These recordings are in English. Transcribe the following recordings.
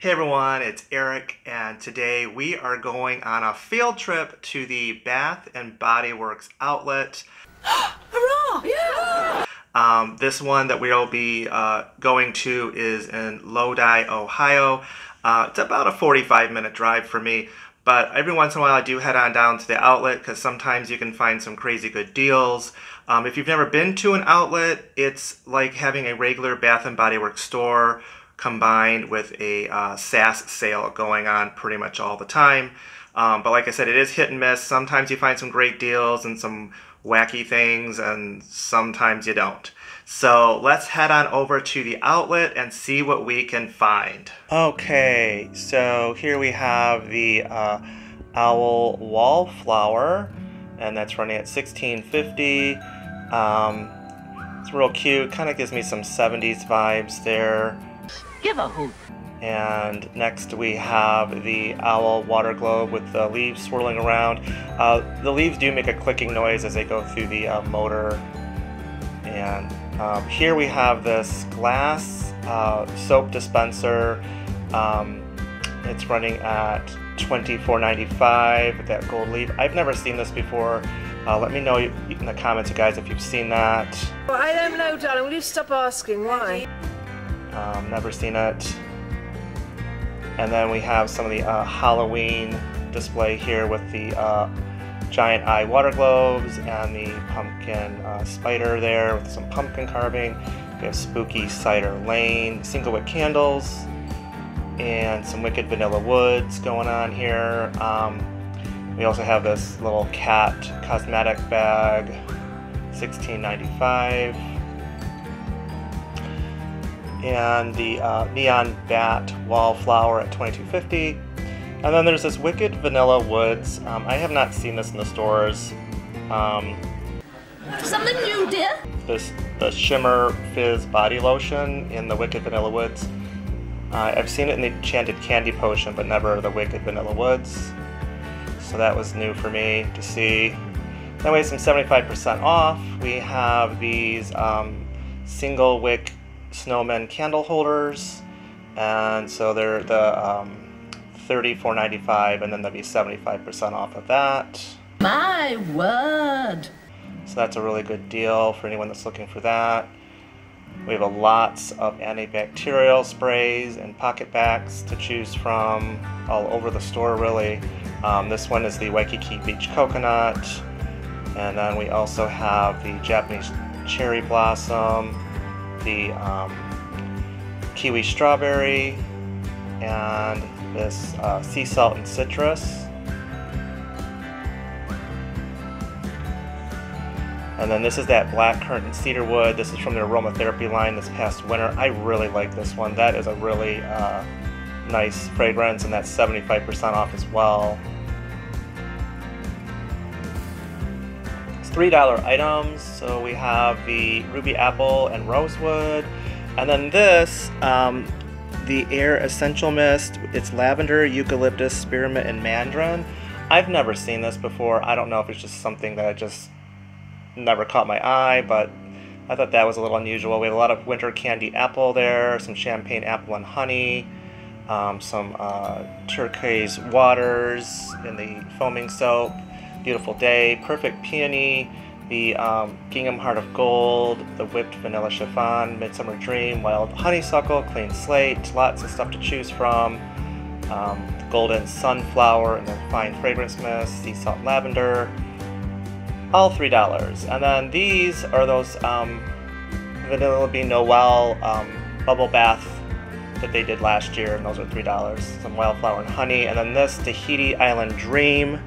Hey everyone, it's Eric, and today we are going on a field trip to the Bath and Body Works outlet. Hurrah! Yeah! Um, this one that we'll be uh, going to is in Lodi, Ohio. Uh, it's about a 45 minute drive for me, but every once in a while I do head on down to the outlet because sometimes you can find some crazy good deals. Um, if you've never been to an outlet, it's like having a regular Bath and Body Works store combined with a uh, SAS sale going on pretty much all the time. Um, but like I said, it is hit and miss. Sometimes you find some great deals and some wacky things, and sometimes you don't. So let's head on over to the outlet and see what we can find. Okay, so here we have the uh, Owl Wallflower, and that's running at 1650. Um, it's real cute, kind of gives me some 70s vibes there. Give a hoot. And next we have the owl water globe with the leaves swirling around. Uh, the leaves do make a clicking noise as they go through the uh, motor. And um, here we have this glass uh, soap dispenser. Um, it's running at $24.95 with that gold leaf. I've never seen this before. Uh, let me know in the comments, you guys, if you've seen that. Well, I don't know, darling. Will you stop asking why? Um, never seen it. And then we have some of the uh, Halloween display here with the uh, giant eye water globes and the pumpkin uh, spider there with some pumpkin carving. We have spooky cider lane, single wick candles, and some wicked vanilla woods going on here. Um, we also have this little cat cosmetic bag, 16.95 and the uh, Neon Bat Wallflower at 2250. And then there's this Wicked Vanilla Woods. Um, I have not seen this in the stores. Um, Something new, dear? this the Shimmer Fizz Body Lotion in the Wicked Vanilla Woods. Uh, I've seen it in the Enchanted Candy Potion, but never the Wicked Vanilla Woods. So that was new for me to see. That way, some 75% off. We have these um, single wick snowman candle holders, and so they're the um, 34.95, and then there'll be 75% off of that. My word. So that's a really good deal for anyone that's looking for that. We have a lots of antibacterial sprays and PocketBacs to choose from all over the store, really. Um, this one is the Waikiki Beach Coconut, and then we also have the Japanese Cherry Blossom, the um, kiwi strawberry and this uh, sea salt and citrus. And then this is that black currant and cedar wood. This is from the aromatherapy line this past winter. I really like this one. That is a really uh, nice fragrance and that's 75% off as well. $3 items. So we have the ruby apple and rosewood. And then this, um, the Air Essential Mist. It's lavender, eucalyptus, spearmint, and mandarin. I've never seen this before. I don't know if it's just something that I just never caught my eye, but I thought that was a little unusual. We have a lot of winter candy apple there, some champagne apple and honey, um, some uh, turquoise waters in the foaming soap, Beautiful Day, Perfect Peony, the um, Gingham Heart of Gold, the Whipped Vanilla Chiffon, Midsummer Dream, Wild Honeysuckle, Clean Slate, lots of stuff to choose from. Um, Golden Sunflower and the Fine Fragrance Mist, Sea Salt Lavender, all $3. And then these are those um, Vanilla Bean Noel um, Bubble Bath that they did last year, and those are $3. Some Wildflower and Honey. And then this Tahiti Island Dream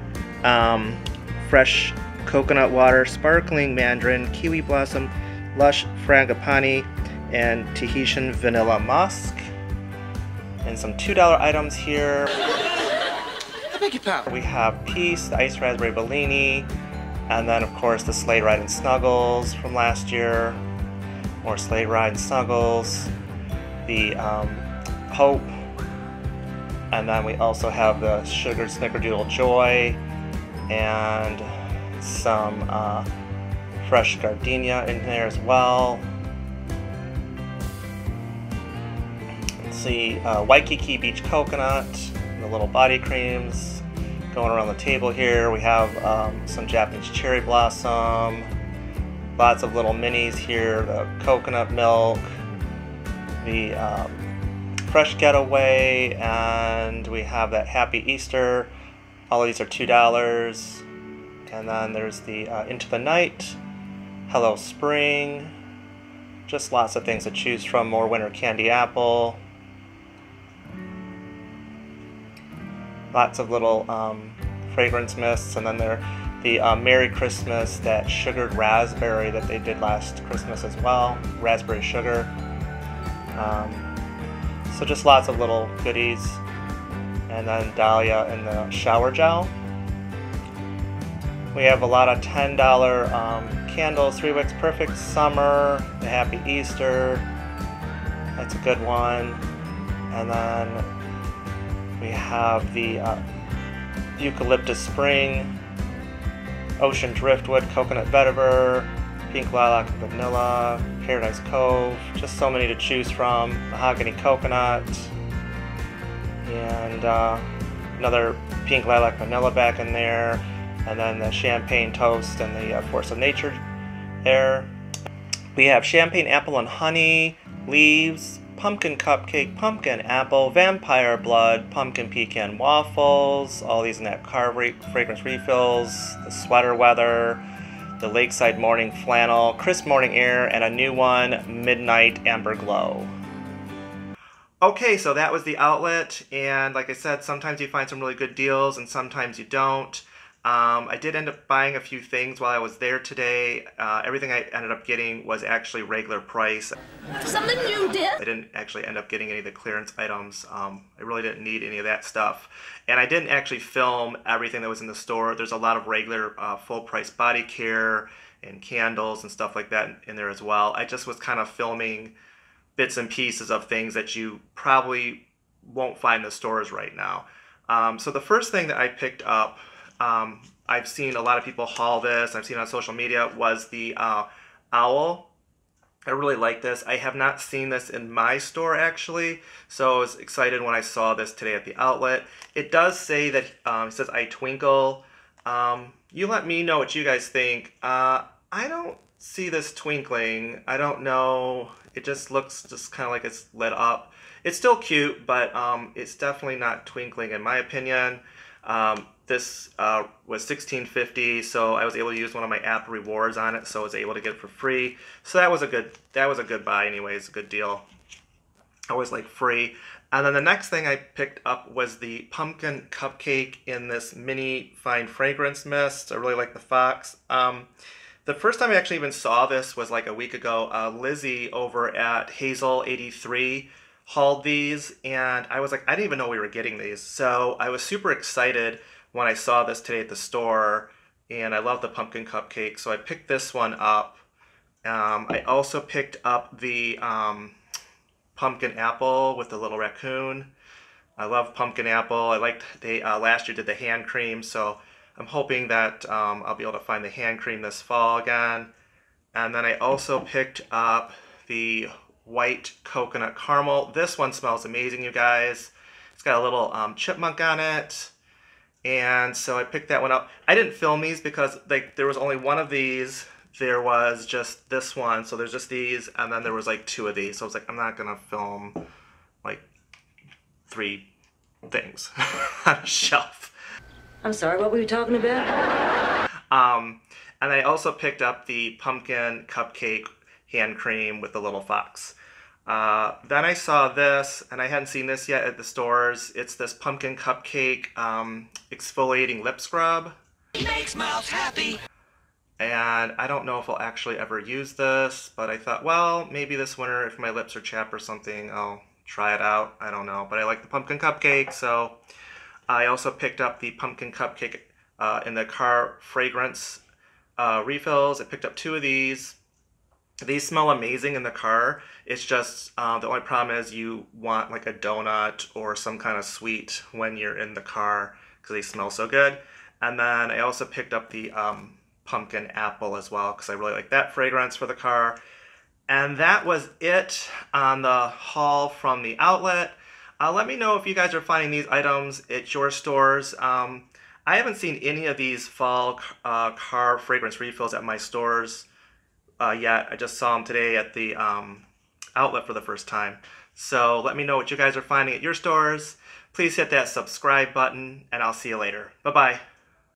um, fresh coconut water, sparkling mandarin, kiwi blossom, lush frangipani, and Tahitian vanilla musk. And some $2 items here. I beg your pardon. We have Peace, the Ice Raspberry Bellini, and then, of course, the Sleigh Ride and Snuggles from last year. More Sleigh Ride and Snuggles. The um, Hope. And then we also have the Sugared Snickerdoodle Joy and some uh, fresh gardenia in there as well. See uh, Waikiki Beach coconut, the little body creams. Going around the table here, we have um, some Japanese cherry blossom, lots of little minis here, the coconut milk, the um, fresh getaway, and we have that happy Easter. All of these are $2. And then there's the uh, Into the Night, Hello Spring, just lots of things to choose from. More winter candy apple. Lots of little um, fragrance mists, and then there the uh, Merry Christmas, that sugared raspberry that they did last Christmas as well, raspberry sugar. Um, so just lots of little goodies, and then Dahlia in the shower gel. We have a lot of $10 um, candles, Three Wicks Perfect Summer, the Happy Easter, that's a good one. And then we have the uh, Eucalyptus Spring, Ocean Driftwood, Coconut Vetiver, Pink Lilac Vanilla, Paradise Cove, just so many to choose from. Mahogany Coconut, and uh, another Pink Lilac Vanilla back in there and then the champagne toast and the uh, force of nature there. We have champagne apple and honey, leaves, pumpkin cupcake, pumpkin apple, vampire blood, pumpkin pecan waffles, all these in that car fragrance refills, the sweater weather, the lakeside morning flannel, crisp morning air, and a new one, midnight amber glow. Okay, so that was the outlet, and like I said, sometimes you find some really good deals and sometimes you don't. Um, I did end up buying a few things while I was there today. Uh, everything I ended up getting was actually regular price. Something new, dear? I didn't actually end up getting any of the clearance items. Um, I really didn't need any of that stuff. And I didn't actually film everything that was in the store. There's a lot of regular uh, full price body care and candles and stuff like that in there as well. I just was kind of filming bits and pieces of things that you probably won't find in the stores right now. Um, so the first thing that I picked up um, I've seen a lot of people haul this. I've seen on social media was the uh, owl. I really like this. I have not seen this in my store actually, so I was excited when I saw this today at the outlet. It does say that um, it says I twinkle. Um, you let me know what you guys think. Uh, I don't see this twinkling. I don't know. It just looks just kind of like it's lit up. It's still cute, but um, it's definitely not twinkling in my opinion. Um, this uh, was 1650 so I was able to use one of my app rewards on it so I was able to get it for free so that was a good that was a good buy anyways a good deal always like free and then the next thing I picked up was the pumpkin cupcake in this mini fine fragrance mist I really like the fox um, the first time I actually even saw this was like a week ago uh, Lizzie over at Hazel 83 hauled these and I was like I didn't even know we were getting these so I was super excited when I saw this today at the store, and I love the pumpkin cupcake, so I picked this one up. Um, I also picked up the um, pumpkin apple with the little raccoon. I love pumpkin apple. I liked they uh, last year did the hand cream, so I'm hoping that um, I'll be able to find the hand cream this fall again. And then I also picked up the white coconut caramel. This one smells amazing, you guys. It's got a little um, chipmunk on it and so I picked that one up. I didn't film these because like there was only one of these. There was just this one, so there's just these, and then there was like two of these. So I was like, I'm not gonna film like three things on a shelf. I'm sorry, what were you talking about? Um, and I also picked up the pumpkin cupcake hand cream with the little fox. Uh, then I saw this, and I hadn't seen this yet at the stores. It's this pumpkin cupcake um, exfoliating lip scrub. Makes mouth happy. And I don't know if I'll actually ever use this, but I thought, well, maybe this winter, if my lips are chapped or something, I'll try it out. I don't know, but I like the pumpkin cupcake, so I also picked up the pumpkin cupcake uh, in the car fragrance uh, refills. I picked up two of these. These smell amazing in the car. It's just uh, the only problem is you want like a donut or some kind of sweet when you're in the car because they smell so good. And then I also picked up the um, pumpkin apple as well because I really like that fragrance for the car. And that was it on the haul from the outlet. Uh, let me know if you guys are finding these items at your stores. Um, I haven't seen any of these fall uh, car fragrance refills at my stores uh, yet. I just saw them today at the um, outlet for the first time. So let me know what you guys are finding at your stores. Please hit that subscribe button, and I'll see you later. Bye bye.